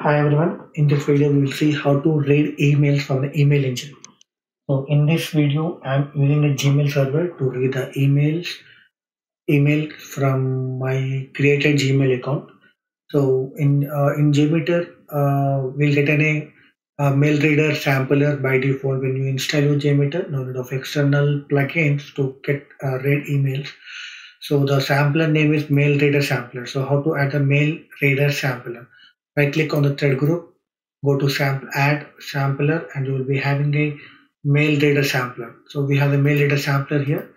Hi everyone, in this video we will see how to read emails from the email engine. So in this video I'm using a Gmail server to read the emails email from my created Gmail account. So in uh, in JMeter uh, we'll get an a mail reader sampler by default when you install your JMeter, no need of external plugins to get uh, read emails. So the sampler name is mail reader sampler. So how to add a mail reader sampler? Right click on the thread group go to sample add sampler and you will be having a mail reader sampler. So we have the mail reader sampler here.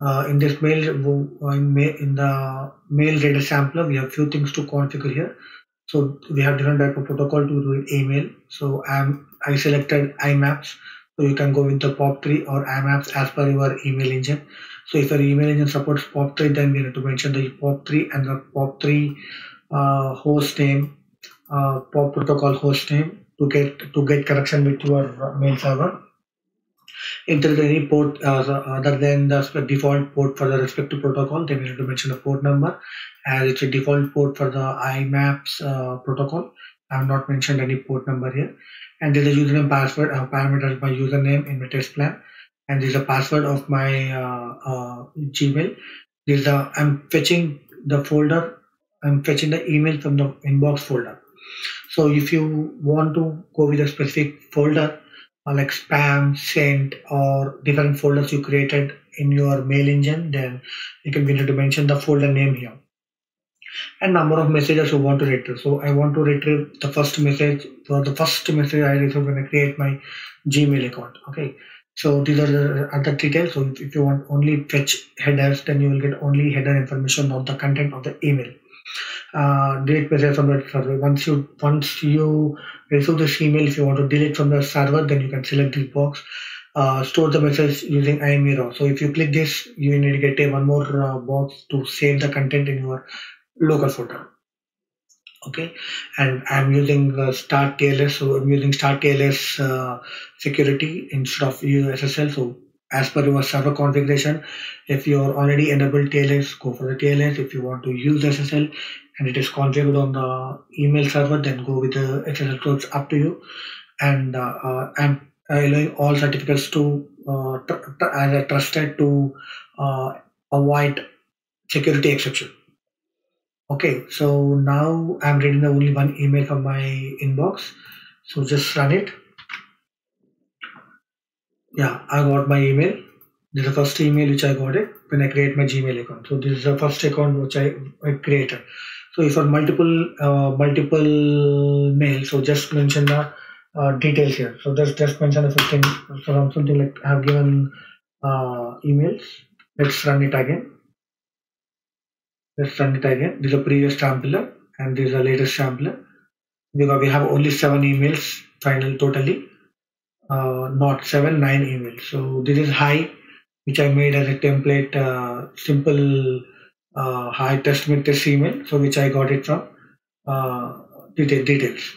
Uh, in this mail uh, in the mail reader sampler we have few things to configure here. So we have different type of protocol to read email. So i'm i selected imaps so you can go with the pop3 or imaps as per your email engine. So if your email engine supports pop3 then we need to mention the pop3 and the pop3 uh, host name uh, POP protocol host name to get to get connection with your mail server. Is any port uh, other than the default port for the respective protocol, then we need to mention the port number as it's a default port for the IMAPS uh, protocol. I have not mentioned any port number here. And there is a username password uh, parameter my username in my test plan. And this is a password of my uh, uh, Gmail. This is a, I'm fetching the folder. I'm fetching the email from the inbox folder. So if you want to go with a specific folder uh, like spam, sent or different folders you created in your mail engine, then you can be able to mention the folder name here. And number of messages you want to retrieve. So I want to retrieve the first message for the first message I receive when I create my Gmail account. Okay. So these are the other details. So if you want only fetch headers, then you will get only header information, not the content of the email uh, delete message from the server. Once you once you receive this email, if you want to delete from the server, then you can select this box. Uh, store the message using MIME So if you click this, you need to get a one more uh, box to save the content in your local folder. Okay, and I'm using uh, Start TLS, so I'm using Start TLS uh, security instead of SSL. So as per your server configuration, if you're already enabled TLS, go for the TLS. If you want to use SSL, and it is configured on the email server, then go with the SSL codes up to you. And uh, uh, I'm allowing all certificates to uh, as a trusted to uh, avoid security exception. Okay, so now I'm reading the only one email from my inbox. So just run it. Yeah, I got my email. This is the first email which I got it when I create my Gmail account. So this is the first account which I, I created. So if for multiple uh, multiple mails, so just mention the uh, details here. So just just mention the 15 so something like I have given uh, emails. Let's run it again. Let's run it again. This is a previous sampler and this is the latest sampler. Because we have only seven emails final totally, uh, not seven nine emails. So this is high, which I made as a template, uh, simple uh, test testament test email, so which I got it from uh, detail, details.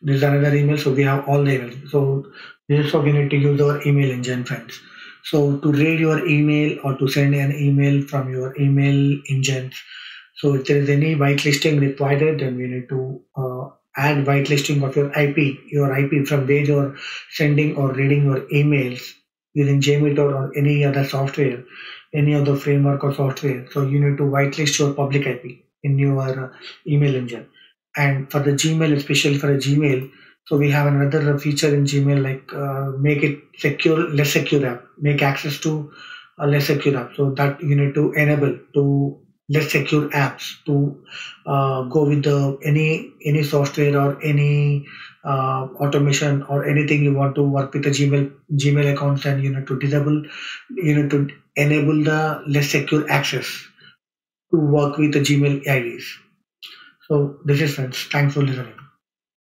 This is another email, so we have all the emails. So this is how we need to use our email engine, friends. So to read your email or to send an email from your email engine, so if there is any whitelisting required, then we need to add whitelisting of your IP, your IP from where you're sending or reading your emails using JMeter or any other software any other framework or software. So you need to whitelist your public IP in your uh, email engine. And for the Gmail, especially for a Gmail, so we have another feature in Gmail like uh, make it secure, less secure app, make access to a less secure app. So that you need to enable to less secure apps to uh, go with the any any software or any uh, automation or anything you want to work with the Gmail Gmail accounts and you need to disable you need to enable the less secure access to work with the Gmail IDs. So this is friends. Thanks for listening.